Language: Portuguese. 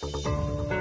Música